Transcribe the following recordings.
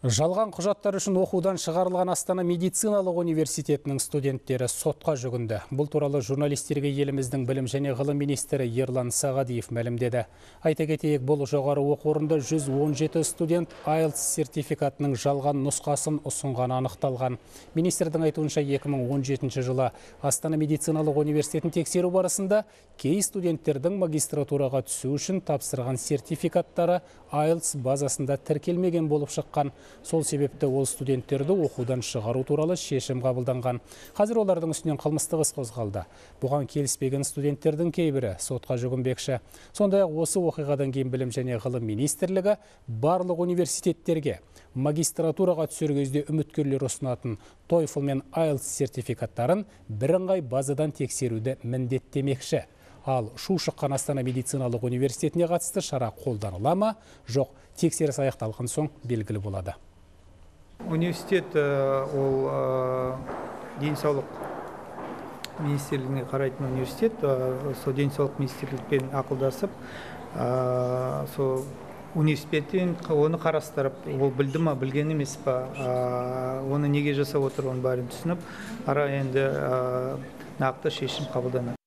Жалған құжаттар үшін оқудан шығарылған Астана медициналық университетінің студенттері сотқа жүгінді. Бұл туралы журналистерге еліміздің білім және ғылым министрі Ерлан Сағадиев мәлімдеді. Айта кетейік, бұл жоғары оқу орнында 117 студент IELTS сертификатының жалған нұсқасын ұсынған анықталған. Министрдің айтуынша 2017 жылы Астана медициналық университетін тексеру барысында кей студенттердің магистратураға түсу үшін тапсырған сертификаттары IELTS базасында тіркелмеген болып шыққан. Сол себепті ол студенттерді оқудан шығару туралы шешім қабылданған. Қазір олардың үстінен қылмыстық іс қозғалды. Бұған келіспеген студенттердің кейбірі сотқа жүгінбекші. Сондай-ақ осы оқиғадан кейін білім және ғылым министрлігі барлық университеттерге магистратураға түсер кезде үміткерлер ұсынатын TOEFL мен IELTS сертификаттарын бірыңғай базадан тексеруді міндеттемекші ал шу шыққан астана медициналық университетіне қатысты шара қолданыла ма? Жоқ. Тексеріс аяқталған соң белгілі болады. Университет ол денсаулық министрлігіне қарайтын университет сол денсаулық министрлікпен ақылдасып сол университеттен оны қарастырып ол білді ма білген емес па оны неге жасап отыр оның бәрін түсініп ара енді нақты шешім қабылданады.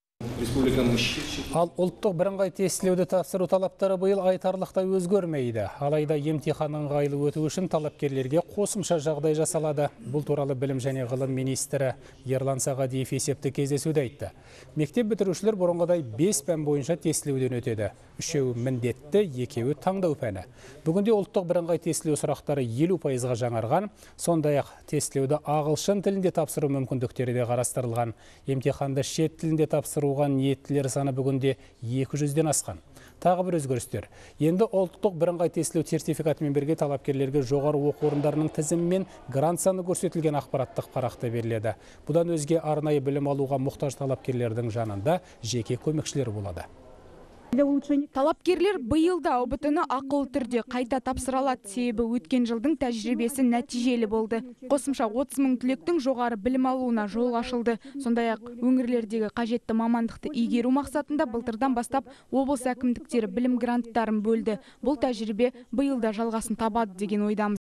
Ал ұлттық бірыңғай тестілеуді тапсыру талаптары биыл айтарлықтай өзгермейді. Алайда емтихан ыңғайлы өту үшін талапкерлерге қосымша жағдай жасалады. Бұл туралы білім және ғылым министрі Ерлан Сағадиев есепті кездесуде айтты. Мектеп бітірушілер бұрынғыдай 5 пән бойынша тестілеуден өтеді. Үшеуі міндетті, екеуі таңдау пәні. Бүгінде ұлттық бірыңғай тестілеу сұрақтары 50 пайызға жаңарған, сондай-ақ тестілеуді ағылшын тілінде тапсыру мүмкіндіктері де қарастырылған. Емтиханды шет тілінде тапсыруға ниеттілер саны бүгінде 200-ден асқан. Тағы бір өзгерістер. Енді ұлттық бірыңғай тестілеу сертификатымен бірге талапкерлерге жоғары оқу орындарының тізімі мен грант саны көрсетілген ақпараттық парақты беріледі. Бұдан өзге арнайы білім алуға мұқтаж талапкерлердің жанында жеке көмекшілер болады талапкерлер биыл да ұбт ны ақылы түрде қайта тапсыра алады себебі өткен жылдың тәжірибесі нәтижелі болды. Қосымша 30 мың түлектің жоғары білім алуына жол ашылды. Сондай ақ өңірлердегі қажетті мамандықты игеру мақсатында былтырдан бастап облыс әкімдіктері білім гранттарын бөлді. Бұл тәжірибе биыл да жалғасын табады деген ойдамыз.